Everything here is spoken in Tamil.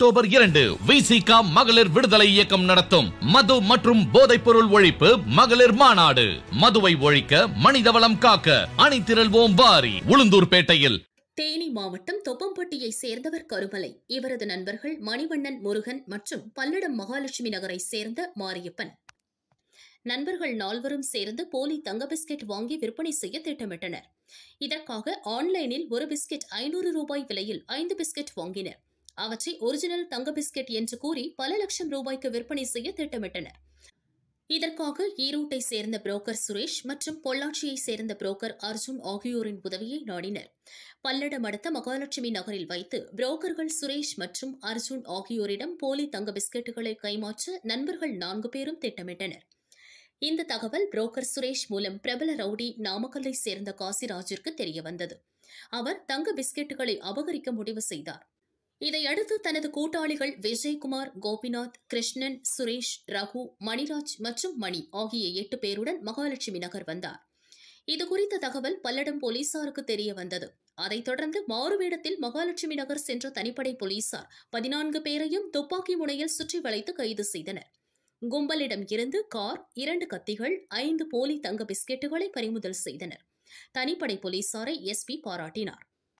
அக்டோபர் இரண்டு விசிகா மகளிர் விடுதலை இயக்கம் நடத்தும். மது மற்றும் போதைப் பொருள் ஒழிப்பு மகளிர் மாநாடு. மதுவை ஒழிக்க மனிதவளம் காக்க அணிதிரள்வோம் வாரி உளுந்தூர்பேட்டையில். தேனி மாவட்டம் தொப்பம்பட்டியை சேர்ந்தவர் கருமலை. இவரது நண்பர்கள் மணிவண்ணன் முருகன் மற்றும் பல்லடம் மகாலட்சுமி நகரை சேர்ந்த மாரியப்பன். நண்பர்கள் நால்வரும் சேர்ந்து போலி தங்க பிஸ்கெட் வாங்கி விற்பனை செய்ய திட்டமிட்டனர். இதற்காக ஆன்லைனில் ஒரு பிஸ்கெட் ஐநூறு ரூபாய் விலையில் ஐந்து பிஸ்கெட் வாங்கினர். அவற்றை ஒரிஜினல் தங்க பிஸ்கெட் என்று கூறி பல லட்சம் ரூபாய்க்கு விற்பனை செய்ய திட்டமிட்டனர். இதற்காக ஈரோட்டை சேர்ந்த புரோக்கர் சுரேஷ் மற்றும் பொள்ளாச்சியை சேர்ந்த புரோக்கர் அர்ஜுன் ஆகியோரின் உதவியை நாடினர். பல்லடம் அடுத்த மகாலட்சுமி நகரில் வைத்து புரோக்கர்கள் சுரேஷ் மற்றும் அர்ஜுன் ஆகியோரிடம் போலி தங்க பிஸ்கெட்டுகளை கைமாற்ற நண்பர்கள் நான்கு பேரும் திட்டமிட்டனர். இந்த தகவல் புரோக்கர் சுரேஷ் மூலம் பிரபல ரவுடி நாமக்கல்லை சேர்ந்த காசிராஜிற்கு தெரியவந்தது. அவர் தங்க பிஸ்கெட்டுகளை அபகரிக்க முடிவு செய்தார். இதையடுத்து தனது கூட்டாளிகள் விஜயகுமார் கோபிநாத் கிருஷ்ணன் சுரேஷ் ரகு மணிராஜ் மற்றும் மணி ஆகிய எட்டு பேருடன் மகாலட்சுமி நகர் வந்தார். இதுகுறித்த தகவல் பல்லடம் போலீசாருக்கு தெரிய வந்தது. அதைத் தொடர்ந்து மாறுவேடத்தில் மகாலட்சுமி நகர் சென்ற தனிப்படை போலீசார் பதினான்கு பேரையும் துப்பாக்கி முனையில் சுற்றி வளைத்து கைது செய்தனர். கும்பலிடம் இருந்து கார் இரண்டு கத்திகள் ஐந்து போலி தங்க பிஸ்கெட்டுகளை பறிமுதல் செய்தனர். தனிப்படை போலீசாரை எஸ்பி பாராட்டினார்.